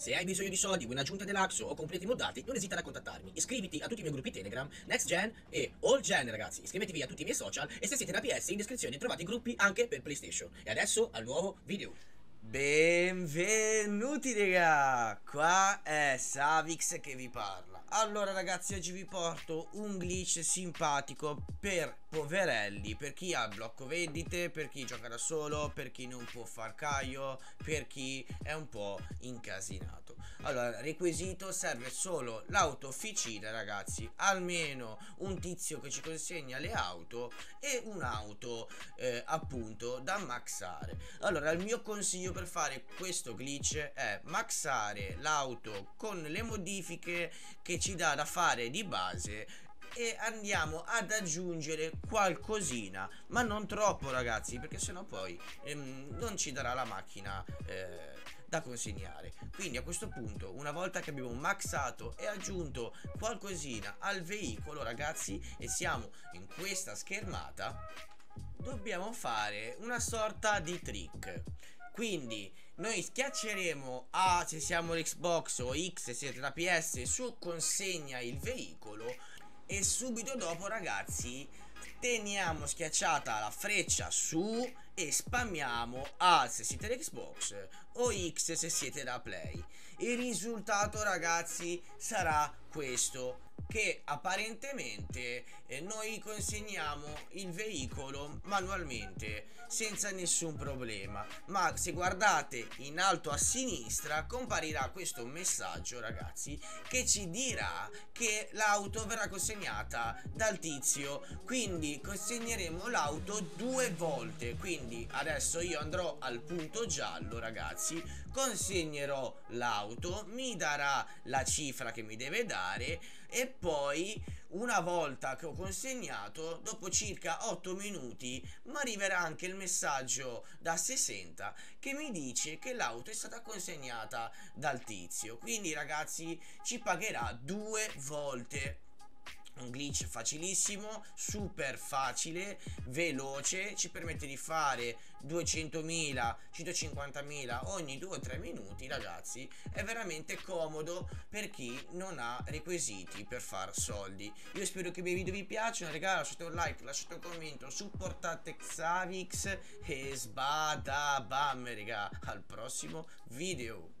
Se hai bisogno di soldi, vuoi un'aggiunta dell'Axo o completi moddati, non esitare a contattarmi. Iscriviti a tutti i miei gruppi Telegram, Next Gen e All Gen, ragazzi. Iscrivetevi a tutti i miei social e se siete da PS in descrizione trovate i gruppi anche per PlayStation. E adesso al nuovo video. Benvenuti raga, qua è Savix che vi parla. Allora ragazzi oggi vi porto un glitch simpatico per poverelli Per chi ha blocco vendite, per chi gioca da solo, per chi non può far caio, per chi è un po' incasinato. Allora requisito serve solo l'auto officina ragazzi. Almeno un tizio che ci consegna le auto e un'auto eh, appunto da maxare. Allora il mio consiglio per per fare questo glitch è maxare l'auto con le modifiche che ci dà da fare di base e andiamo ad aggiungere qualcosina. Ma non troppo ragazzi perché sennò poi ehm, non ci darà la macchina eh, da consegnare. Quindi a questo punto una volta che abbiamo maxato e aggiunto qualcosina al veicolo ragazzi e siamo in questa schermata dobbiamo fare una sorta di trick quindi noi schiacceremo A se siamo l'Xbox o X se siete la PS su consegna il veicolo e subito dopo ragazzi teniamo schiacciata la freccia su e spammiamo A se siete l'Xbox o X se siete la Play. Il risultato ragazzi sarà questo che apparentemente eh, noi consegniamo il veicolo manualmente senza nessun problema. Ma se guardate in alto a sinistra comparirà questo messaggio ragazzi che ci dirà che l'auto verrà consegnata dal tizio. Quindi consegneremo l'auto due volte. Quindi adesso io andrò al punto giallo ragazzi consegnerò l'auto mi darà la cifra che mi deve dare e poi una volta che ho consegnato dopo circa 8 minuti mi arriverà anche il messaggio da 60 che mi dice che l'auto è stata consegnata dal tizio. Quindi ragazzi ci pagherà due volte un glitch facilissimo, super facile, veloce, ci permette di fare 200.000, 150.000 ogni 2-3 minuti ragazzi, è veramente comodo per chi non ha requisiti per far soldi. Io spero che i miei video vi piacciono, ragazzi, lasciate un like, lasciate un commento, supportate Xavix e sbada bam, raga, al prossimo video.